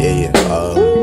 Yeah, yeah. Uh,